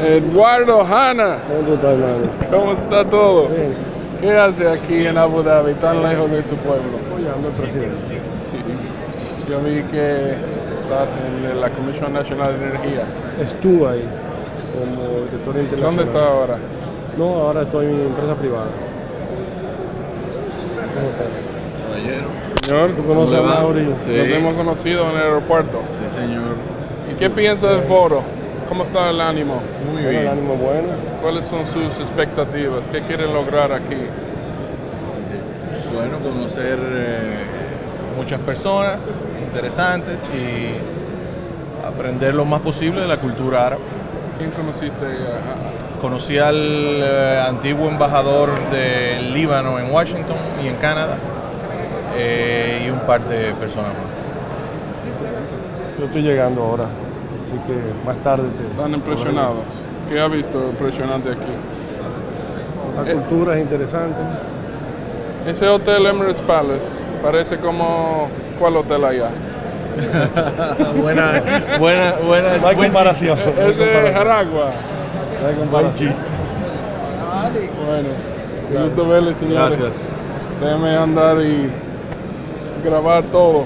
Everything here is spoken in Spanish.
Eduardo Hanna, ¿Cómo tú estás, hermano? ¿cómo está todo? Bien. ¿Qué hace aquí en Abu Dhabi, tan lejos de su pueblo? Apoyando al presidente. Sí. Yo vi que estás en la Comisión Nacional de Energía. Estuve ahí como director internacional. ¿Dónde está ahora? No, ahora estoy en empresa privada. ¿Cómo estás? Caballero. Señor, ¿Tú conoces a. Mauri? Sí. nos hemos conocido en el aeropuerto. Sí, señor. ¿Y qué piensa del foro? ¿Cómo está el ánimo? Muy Bueno, el bien. ánimo bueno. ¿Cuáles son sus expectativas? ¿Qué quieren lograr aquí? Bueno, conocer eh, muchas personas interesantes y aprender lo más posible de la cultura árabe. ¿Quién conociste? Conocí al eh, antiguo embajador del Líbano en Washington y en Canadá eh, y un par de personas más. Yo estoy llegando ahora, así que más tarde te... ¿Están impresionados? ¿Qué ha visto impresionante aquí? La Eh. cultura es interesante. Ese hotel Emirates Palace parece como... ¿Cuál hotel allá? buena, buena, buena. No hay buen comparación. Ese es. Jaragua. No hay comparación. Bueno, gusto verle, señores. Gracias. Déjame andar y grabar todo.